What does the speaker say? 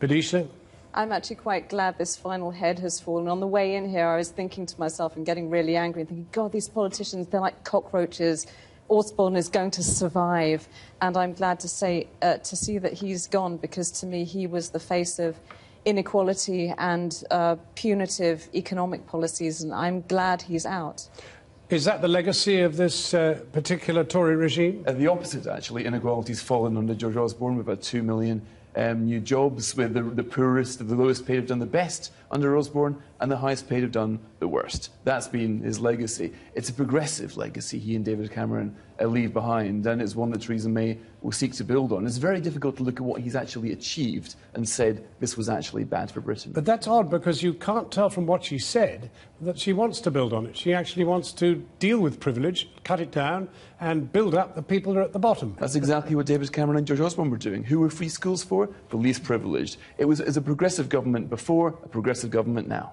Bidisha? I'm actually quite glad this final head has fallen. On the way in here, I was thinking to myself and getting really angry and thinking, God, these politicians, they're like cockroaches. Osborne is going to survive. And I'm glad to, say, uh, to see that he's gone because to me, he was the face of inequality and uh, punitive economic policies. And I'm glad he's out. Is that the legacy of this uh, particular Tory regime? Uh, the opposite, actually. Inequality's fallen under George Osborne. with about two million um, new jobs, with the, the poorest, the lowest paid have done the best under Osborne, and the highest paid have done the worst. That's been his legacy. It's a progressive legacy he and David Cameron uh, leave behind, and it's one that Theresa May will seek to build on. It's very difficult to look at what he's actually achieved and said this was actually bad for Britain. But that's odd because you can't tell from what she said that she wants to build on it. She actually wants to deal with privilege, cut it down, and build up the people who are at the bottom. That's exactly what David Cameron and George Osborne were doing. Who were free schools for? The least privileged. It was as a progressive government before, a progressive government now.